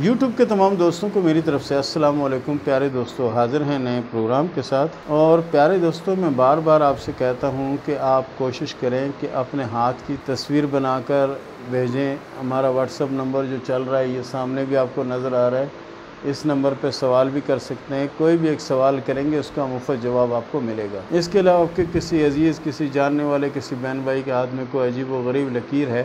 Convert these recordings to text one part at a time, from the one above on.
YouTube کے تمام دوستوں کو میری طرف سے السلام علیکم۔ پیارے دوستوں حاضر ہیں نئے پروگرام کے ساتھ۔ اور پیارے دوستوں میں بار بار آپ سے کہتا ہوں کہ آپ کوشش کریں کہ اپنے ہاتھ کی تصویر بنا کر بھیجیں۔ ہمارا واٹس اپ نمبر جو چل رہا ہے، یہ سامنے بھی آپ کو نظر آ رہا ہے۔ اس نمبر پہ سوال بھی کر سکتے ہیں۔ کوئی بھی ایک سوال کریں گے، اس کا مفت جواب آپ کو ملے گا۔ اس کے علاوہ، کہ کسی عزیز، کسی جاننے والے، کسی بہن بھائی کے ہاتھ میں کوئی عجیب و غریب لکیر ہے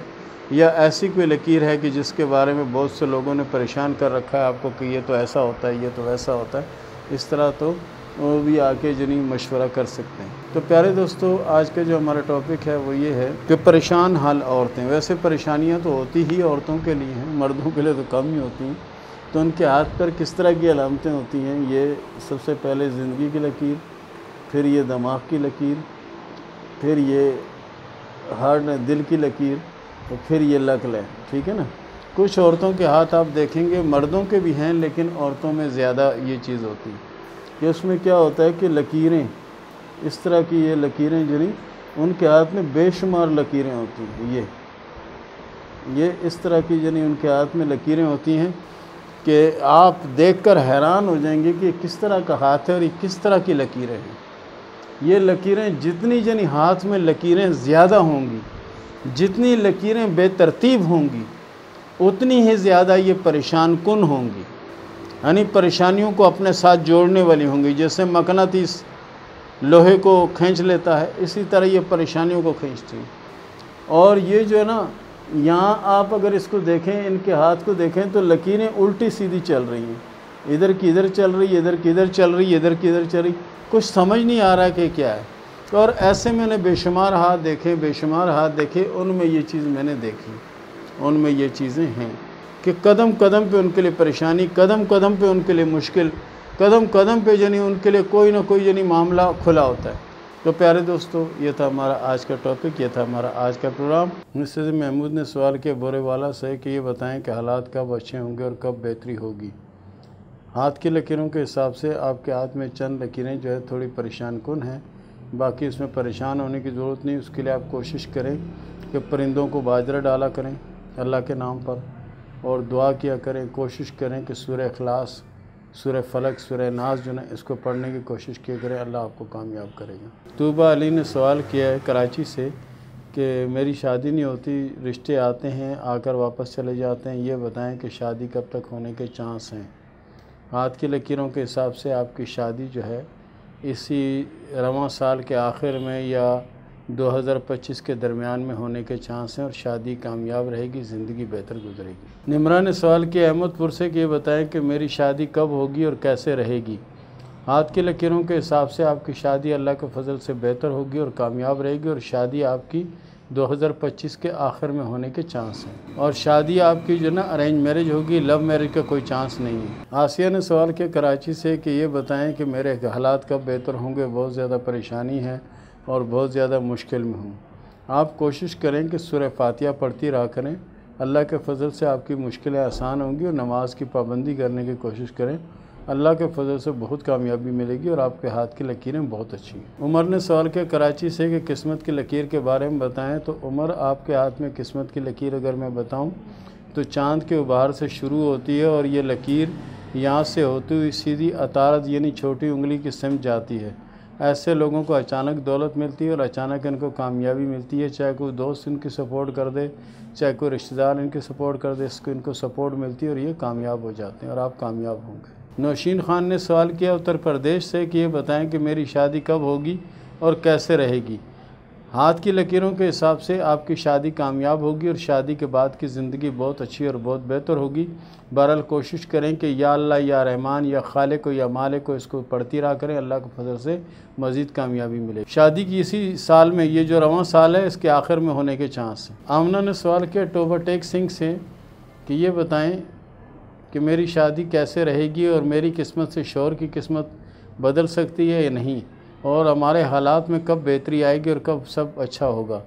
یا ایسی کوئی لکیر ہے کہ جس کے بارے میں بہت سے لوگوں نے پریشان کر رکھا ہے آپ کو کہ یہ تو ایسا ہوتا ہے، یہ تو ویسا ہوتا ہے، اس طرح تو وہ بھی آ کے جنہیں مشورہ کر سکتے ہیں۔ تو پیارے دوستو، آج کا جو ہمارا ٹاپک ہے وہ یہ ہے کہ پریشان حال عورتیں، ویسے پریشانیاں تو ہوتی ہی عورتوں کے لیے ہیں، مردوں کے لیے تو کم ہی ہوتی ہیں۔ تو ان کے ہاتھ پر کس طرح کی علامتیں ہوتی ہیں؟ یہ سب سے پہلے زندگی کی لکیر، پھر یہ دماغ کی لکیر، پھر یہ ہارڈ دل کی لکیر۔ تو پھر یہ لکل ہے ٹھیک ہے نا؟ کچھ عورتوں کے ہاتھ آپ دیکھیں گے، مردوں کے بھی ہیں لیکن عورتوں میں زیادہ یہ چیز ہوتی ہے۔ کہ اس میں کیا ہوتا ہے کہ لکیریں، اس طرح کی یہ لکیریں جنہیں ان کے ہاتھ میں بے شمار لکیریں ہوتی ہیں۔ یہ یہ اس طرح کی جنہیں ان کے ہاتھ میں لکیریں ہوتی ہیں کہ آپ دیکھ کر حیران ہو جائیں گے کہ یہ کس طرح کا ہاتھ ہے اور یہ کس طرح کی لکیریں ہیں۔ یہ لکیریں جتنی جنی ہاتھ میں لکیریں زیادہ ہوں گی جتنی لکیریں بے ترتیب ہوں گی، اتنی ہی زیادہ یہ پریشان کن ہوں گی۔ یعنی پریشانیوں کو اپنے ساتھ جوڑنے والی ہوں گی، جیسے مقناطیس لوہے کو کھینچ لیتا ہے، اسی طرح یہ پریشانیوں کو کھینچتی ہے۔ اور یہ جو ہے نا، یہاں آپ اگر اس کو دیکھیں، ان کے ہاتھ کو دیکھیں تو لکیریں الٹی سیدھی چل رہی ہیں۔ ادھر کی ادھر چل رہی، ادھر کی ادھر چل رہی، ادھر کی ادھر چل رہی۔ کچھ سمجھ نہیں آ رہا کہ کیا ہے۔ اور ایسے میں نے بے شمار ہاتھ دیکھے، بے شمار ہاتھ دیکھے، ان میں یہ چیز میں نے دیکھی۔ ان میں یہ چیزیں ہیں کہ قدم قدم پہ ان کے لیے پریشانی، قدم قدم پہ ان کے لیے مشکل، قدم قدم پہ جنی ان کے لیے کوئی نہ کوئی جنی معاملہ کھلا ہوتا ہے۔ تو پیارے دوستو، یہ تھا ہمارا آج کا ٹاپک، یہ تھا ہمارا آج کا پروگرام۔ مسز محمود نے سوال کیا، بورے والا سے کہ یہ بتائیں کہ حالات کب اچھے ہوں گے اور کب بہتری ہوگی۔ ہاتھ کی لکیروں کے حساب سے آپ کے ہاتھ میں چند لکیریں جو ہے، تھوڑی پریشان کن ہیں۔ باقی اس میں پریشان ہونے کی ضرورت نہیں، اس کے لیے آپ کوشش کریں کہ پرندوں کو باجرہ ڈالا کریں اللہ کے نام پر، اور دعا کیا کریں، کوشش کریں کہ سورہ اخلاص، سورہ فلک سورہ ناز جو ہے اس کو پڑھنے کی کوشش کیا کریں، اللہ آپ کو کامیاب کرے گا۔ طوبہ علی نے سوال کیا ہے کراچی سے کہ میری شادی نہیں ہوتی، رشتے آتے ہیں، آ کر واپس چلے جاتے ہیں، یہ بتائیں کہ شادی کب تک ہونے کے چانس ہیں۔ ہاتھ کی لکیروں کے حساب سے آپ کی شادی جو ہے اسی رواں سال کے آخر میں یا دو ہزار پچیس کے درمیان میں ہونے کے چانس ہیں اور شادی کامیاب رہے گی، زندگی بہتر گزرے گی۔ نمرا نے سوال کیا احمد پور سے کہ یہ بتائیں کہ میری شادی کب ہوگی اور کیسے رہے گی؟ ہاتھ کی لکیروں کے حساب سے آپ کی شادی اللہ کے فضل سے بہتر ہوگی اور کامیاب رہے گی اور شادی آپ کی دو ہزار پچیس کے آخر میں ہونے کے چانس ہیں۔ اور شادی آپ کی جو نا ارینج میرج ہوگی لو میرج کا کوئی چانس نہیں ہے۔ آسیہ نے سوال کیا کراچی سے کہ یہ بتائیں کہ میرے حالات کب بہتر ہوں گے، بہت زیادہ پریشانی ہے اور بہت زیادہ مشکل میں ہوں۔ آپ کوشش کریں کہ سورہ فاتحہ پڑھتی رہا کریں۔ اللہ کے فضل سے آپ کی مشکلیں آسان ہوں گی اور نماز کی پابندی کرنے کی کوشش کریں۔ اللہ کے فضل سے بہت کامیابی ملے گی اور آپ کے ہاتھ کی لکیریں بہت اچھی ہیں۔ عمر نے سوال کیا، کراچی سے کہ قسمت کی لکیر کے بارے میں بتائیں تو عمر، آپ کے ہاتھ میں قسمت کی لکیر اگر میں بتاؤں تو چاند کے ابھار سے شروع ہوتی ہے اور یہ لکیر یہاں سے ہوتی ہوئی سیدھی اطارت یعنی چھوٹی انگلی کی سمجھ جاتی ہے۔ ایسے لوگوں کو اچانک دولت ملتی ہے اور اچانک ان کو کامیابی ملتی ہے۔ چاہے کوئی دوست ان کی سپورٹ کر دے، چاہے کوئی رشتہ دار ان کی سپورٹ کر دے، اس کو ان کو سپورٹ ملتی ہے اور یہ کامیاب ہو جاتے ہیں اور آپ کامیاب ہوں گے۔ نوشین خان نے سوال کیا اتر پردیش سے کہ یہ بتائیں کہ میری شادی کب ہوگی اور کیسے رہے گی؟ ہاتھ کی لکیروں کے حساب سے آپ کی شادی کامیاب ہوگی اور شادی کے بعد کی زندگی بہت اچھی اور بہت بہتر ہوگی۔ بہرحال کوشش کریں کہ یا اللہ یا رحمان یا خالق کو یا مالک کو اس کو پڑھتی رہا کریں، اللہ کے فضل سے مزید کامیابی ملے۔ شادی کی اسی سال میں، یہ جو رواں سال ہے، اس کے آخر میں ہونے کے چانس ہیں۔ آمنہ نے سوال کیا، ٹوبا ٹیک سنگھ سے کہ یہ بتائیں کہ میری شادی کیسے رہے گی اور میری قسمت سے شور کی قسمت بدل سکتی ہے یا نہیں اور ہمارے حالات میں کب بہتری آئے گی اور کب سب اچھا ہوگا۔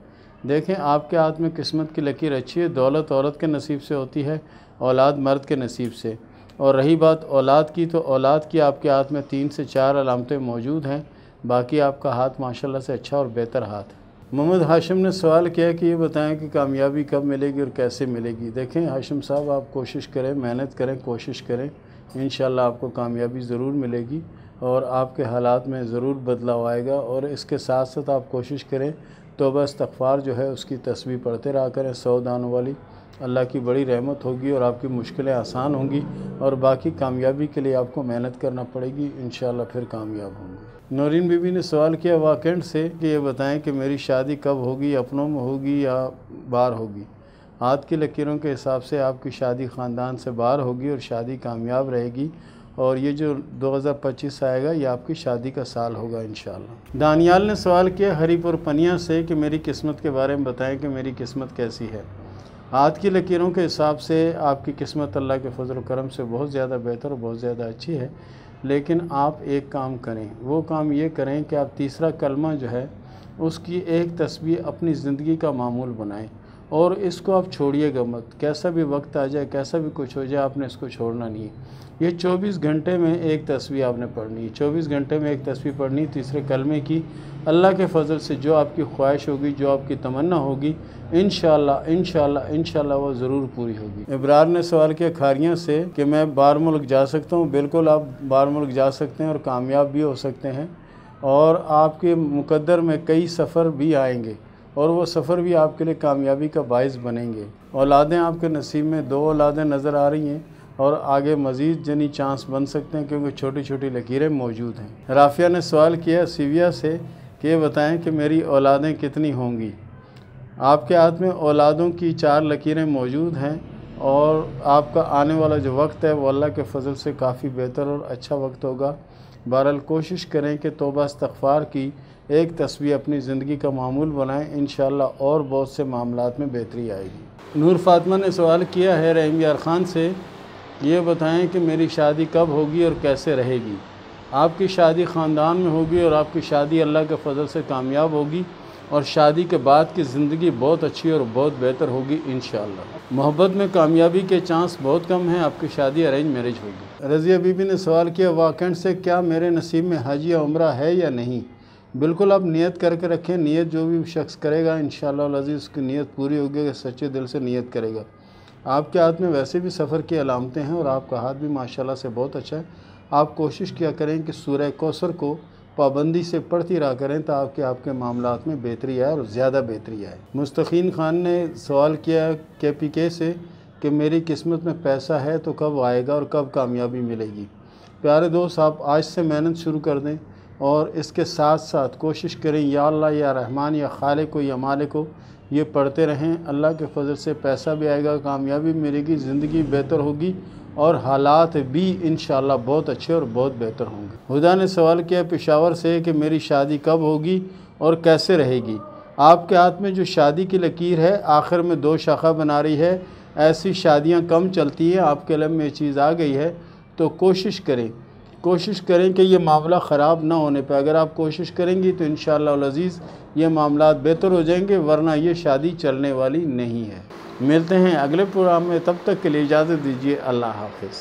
دیکھیں، آپ کے ہاتھ میں قسمت کی لکیر اچھی ہے، دولت عورت کے نصیب سے ہوتی ہے، اولاد مرد کے نصیب سے۔ اور رہی بات اولاد کی، تو اولاد کی آپ کے ہاتھ میں تین سے چار علامتیں موجود ہیں، باقی آپ کا ہاتھ ماشاءاللہ سے اچھا اور بہتر ہاتھ ہے۔ محمد ہاشم نے سوال کیا کہ یہ بتائیں کہ کامیابی کب ملے گی اور کیسے ملے گی؟ دیکھیں، ہاشم صاحب، آپ کوشش کریں، محنت کریں، کوشش کریں، انشاءاللہ آپ کو کامیابی ضرور ملے گی اور آپ کے حالات میں ضرور بدلاؤ آئے گا اور اس کے ساتھ ساتھ آپ کوشش کریں، توبہ استغفار جو ہے اس کی تصویر پڑھتے رہا کریں سو دانوں والی۔ اللہ کی بڑی رحمت ہوگی اور آپ کی مشکلیں آسان ہوں گی اور باقی کامیابی کے لیے آپ کو محنت کرنا پڑے گی، انشاءاللہ پھر کامیاب ہوں گے۔ نورین بی بی نے سوال کیا واکنڈ سے کہ یہ بتائیں کہ میری شادی کب ہوگی، اپنوں میں ہوگی یا باہر ہوگی؟ ہاتھ کی لکیروں کے حساب سے آپ کی شادی خاندان سے باہر ہوگی اور شادی کامیاب رہے گی اور یہ جو دو ہزار پچیس آئے گا، یہ آپ کی شادی کا سال ہوگا انشاءاللہ۔ دانیال نے سوال کیا ہری پور پنیا سے کہ میری قسمت کے بارے میں بتائیں کہ میری قسمت کیسی ہے۔ ہاتھ کی لکیروں کے حساب سے آپ کی قسمت اللہ کے فضل و کرم سے بہت زیادہ بہتر اور بہت زیادہ اچھی ہے۔ لیکن آپ ایک کام کریں۔ وہ کام یہ کریں کہ آپ تیسرا کلمہ جو ہے، اس کی ایک تصویر اپنی زندگی کا معمول بنائیں۔ اور اس کو آپ چھوڑیے گا مت۔ کیسا بھی وقت آ جائے، کیسا بھی کچھ ہو جائے، آپ نے اس کو چھوڑنا نہیں ہے۔ یہ چوبیس گھنٹے میں ایک تصویر آپ نے پڑھنی ہے۔ چوبیس گھنٹے میں ایک تصویر پڑھنی تیسرے کلمے کی۔ اللہ کے فضل سے جو آپ کی خواہش ہوگی، جو آپ کی تمنا ہوگی، انشاءاللہ انشاءاللہ انشاءاللہ وہ ضرور پوری ہوگی۔ ابرار نے سوال کیا کھاریاں سے کہ میں بار ملک جا سکتا ہوں۔ بالکل آپ بار ملک جا سکتے ہیں اور کامیاب بھی ہو سکتے ہیں۔ اور آپ کے مقدر میں کئی سفر بھی آئیں گے۔ اور وہ سفر بھی آپ کے لیے کامیابی کا باعث بنیں گے۔ اولادیں آپ کے نصیب میں دو اولادیں نظر آ رہی ہیں اور آگے مزید جنی چانس بن سکتے ہیں کیونکہ چھوٹی چھوٹی لکیریں موجود ہیں۔ رافیہ نے سوال کیا سیویا سے کہ یہ بتائیں کہ میری اولادیں کتنی ہوں گی؟ آپ کے ہاتھ میں اولادوں کی چار لکیریں موجود ہیں اور آپ کا آنے والا جو وقت ہے وہ اللہ کے فضل سے کافی بہتر اور اچھا وقت ہوگا۔ بہرحال کوشش کریں کہ توبہ استغفار کی، ایک تصویر اپنی زندگی کا معمول بنائیں، انشاءاللہ اور بہت سے معاملات میں بہتری آئے گی۔ نور فاطمہ نے سوال کیا ہے رحیم یار خان سے، یہ بتائیں کہ میری شادی کب ہوگی اور کیسے رہے گی؟ آپ کی شادی خاندان میں ہوگی اور آپ کی شادی اللہ کے فضل سے کامیاب ہوگی۔ اور شادی کے بعد کی زندگی بہت اچھی اور بہت بہتر ہوگی انشاءاللہ۔ محبت میں کامیابی کے چانس بہت کم ہیں، آپ کی شادی ارینج میرج ہوگی۔ رضیہ بی بی نے سوال کیا واقعن سے کیا میرے نصیب میں حج یا عمرہ ہے یا نہیں؟ بالکل آپ نیت کر کے رکھیں، نیت جو بھی شخص کرے گا، انشاءاللہ العزیز اس کی نیت پوری ہوگی کہ سچے دل سے نیت کرے گا۔ آپ کے ہاتھ میں ویسے بھی سفر کی علامتیں ہیں اور آپ کا ہاتھ بھی ماشاءاللہ سے بہت اچھا ہے۔ آپ کوشش کیا کریں کہ سورہ کوثر کو پابندی سے پڑھتی رہا کریں تاکہ آپ کے معاملات میں بہتری آئے اور زیادہ بہتری آئے۔ مستقین خان نے سوال کیا کے پی کے سے کہ میری قسمت میں پیسہ ہے تو کب آئے گا اور کب کامیابی ملے گی۔ پیارے دوست، آپ آج سے محنت شروع کر دیں اور اس کے ساتھ ساتھ کوشش کریں، یا اللہ، یا رحمان، یا خالق کو یا مالک کو یہ پڑھتے رہیں۔ اللہ کے فضل سے پیسہ بھی آئے گا، کامیابی ملے گی، زندگی بہتر ہوگی اور حالات بھی انشاءاللہ بہت اچھے اور بہت بہتر ہوں گے۔ خدا نے سوال کیا پشاور سے کہ میری شادی کب ہوگی اور کیسے رہے گی؟ آپ کے ہاتھ میں جو شادی کی لکیر ہے، آخر میں دو شاخہ بنا رہی ہے۔ ایسی شادیاں کم چلتی ہیں، آپ کے علم میں یہ چیز آ گئی ہے۔ تو کوشش کریں۔ کوشش کریں کہ یہ معاملہ خراب نہ ہونے پہ۔ اگر آپ کوشش کریں گی تو انشاءاللہ العزیز یہ معاملات بہتر ہو جائیں گے، ورنہ یہ شادی چلنے والی نہیں ہے۔ ملتے ہیں اگلے پروگرام میں، تب تک کے لیے اجازت دیجیے اللہ حافظ۔